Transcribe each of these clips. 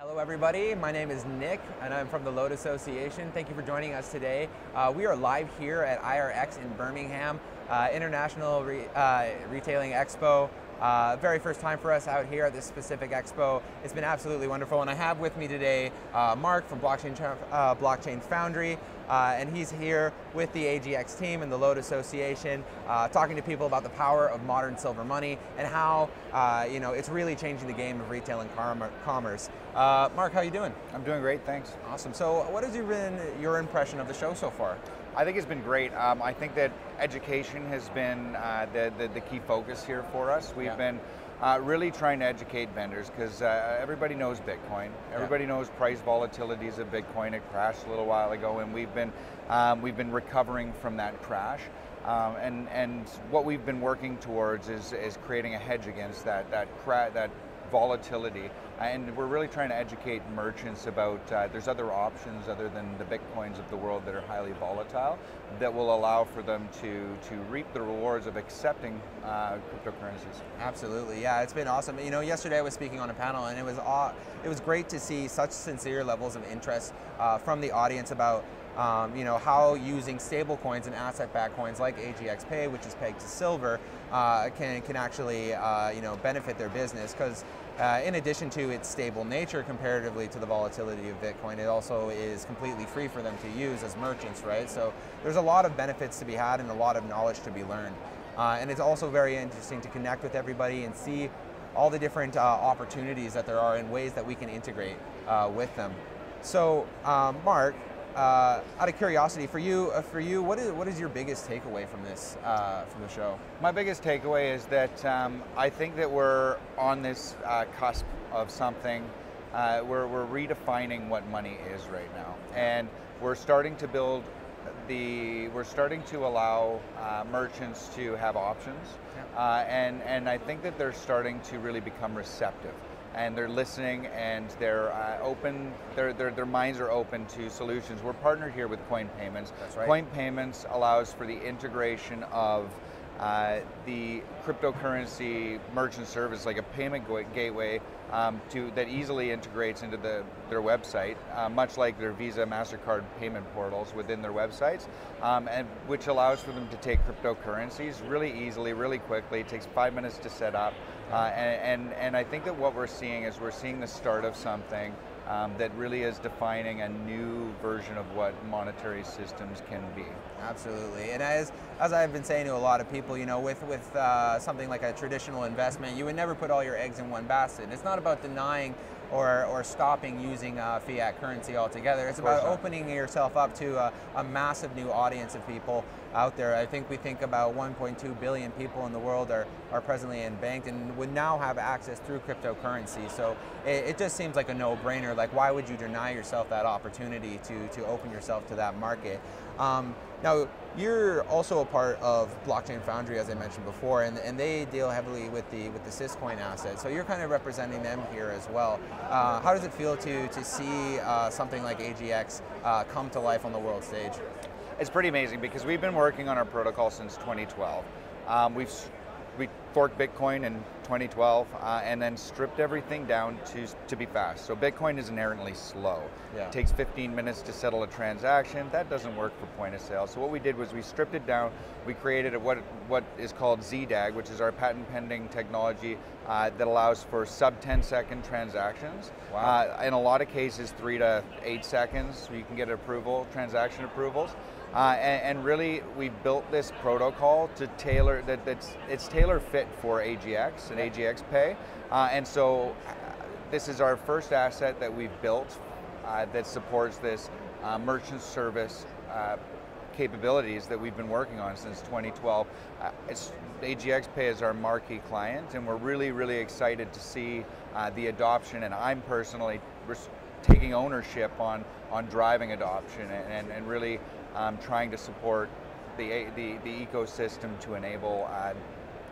Hello everybody, my name is Nick and I'm from the LODE Association. Thank you for joining us today. Uh, we are live here at IRX in Birmingham, uh, International Re uh, Retailing Expo. Uh, very first time for us out here at this specific expo. It's been absolutely wonderful, and I have with me today uh, Mark from Blockchain, uh, Blockchain Foundry, uh, and he's here with the AGX team and the LODE Association, uh, talking to people about the power of modern silver money and how uh, you know it's really changing the game of retail and commerce. Mark, how are you doing? I'm doing great, thanks. Awesome. So, what has been your impression of the show so far? I think it's been great. Um, I think that education has been uh, the, the, the, key focus here for us. We've yeah. been uh, really trying to educate vendors because uh, everybody knows Bitcoin. Everybody yeah. knows price volatilities of Bitcoin. It crashed a little while ago, and we've been um, we've been recovering from that crash. Um, and and what we've been working towards is is creating a hedge against that that cra- that volatility. And we're really trying to educate merchants about uh, there's other options other than the bitcoins of the world that are highly volatile that will allow for them to to reap the rewards of accepting uh, cryptocurrencies. Absolutely, yeah, it's been awesome. You know, yesterday I was speaking on a panel, and it was aw- it was great to see such sincere levels of interest uh, from the audience about um, you know, how using stable coins and asset-backed coins like AGX Pay, which is pegged to silver, uh, can, can actually, uh, you know, benefit their business because uh, in addition to its stable nature comparatively to the volatility of Bitcoin, it also is completely free for them to use as merchants, right? So there's a lot of benefits to be had and a lot of knowledge to be learned. Uh, and it's also very interesting to connect with everybody and see all the different uh, opportunities that there are and ways that we can integrate uh, with them. So, um, Mark, uh, out of curiosity, for you, uh, for you, what is what is your biggest takeaway from this uh, from the show? My biggest takeaway is that um, I think that we're on this uh, cusp of something. Uh, we're we're redefining what money is right now, and we're starting to build the we're starting to allow uh, merchants to have options, yeah. and and I think that they're starting to really become receptive and they're listening and they're uh, open, their, their, their minds are open to solutions. We're partnered here with Coin Payments. That's right. Coin Payments allows for the integration of uh, the cryptocurrency merchant service, like a payment gateway, um, to that easily integrates into the, their website, uh, much like their Visa, Mastercard payment portals within their websites, um, and which allows for them to take cryptocurrencies really easily, really quickly. It takes five minutes to set up, uh, and, and and I think that what we're seeing is we're seeing the start of something um, that really is defining a new version of what monetary systems can be. Absolutely, and as as I've been saying to a lot of people, you know, with with uh, something like a traditional investment, you would never put all your eggs in one basket. It's not about denying or, or stopping using uh, fiat currency altogether. It's about opening yourself up to a, a, massive new audience of people out there. I think we think about 1.2 billion people in the world are, are presently unbanked and would now have access through cryptocurrency. So it, it just seems like a no-brainer. Like why would you deny yourself that opportunity to, to open yourself to that market? Um, now, you're also a part of Blockchain Foundry, as I mentioned before, and, and they deal heavily with the with the Syscoin asset. So you're kind of representing them here as well. Uh, how does it feel to to see uh, something like AGX uh, come to life on the world stage? It's pretty amazing because we've been working on our protocol since 2012. Um, we've we forked Bitcoin in 2012 uh, and then stripped everything down to, to be fast. So Bitcoin is inherently slow. Yeah. It takes 15 minutes to settle a transaction. That doesn't work for point of sale. So what we did was we stripped it down. We created a, what, what is called ZDAG, which is our patent pending technology uh, that allows for sub 10 second transactions. Wow. Uh, in a lot of cases, three to eight seconds, you can get approval, transaction approvals. Uh, and, and, really, we built this protocol to tailor that that's it's tailor fit for AGX and AGX Pay. Uh, and so, uh, this is our first asset that we've built uh, that supports this uh, merchant service uh, capabilities that we've been working on since 2012. it's AGX Pay is our marquee client, and we're really, really excited to see the adoption. And I'm personally taking ownership on on driving adoption and, and, and really um, trying to support the, the, the ecosystem to enable uh,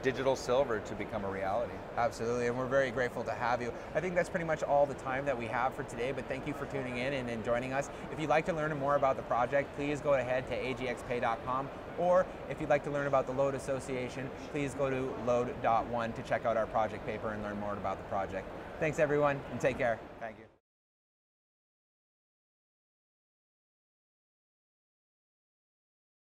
digital silver to become a reality. Absolutely, and we're very grateful to have you. I think that's pretty much all the time that we have for today, but thank you for tuning in and, and joining us. If you'd like to learn more about the project, please go ahead to agxpay.com, or if you'd like to learn about the LODE Association, please go to lode.one to check out our project paper and learn more about the project. Thanks everyone, and take care. Thank you.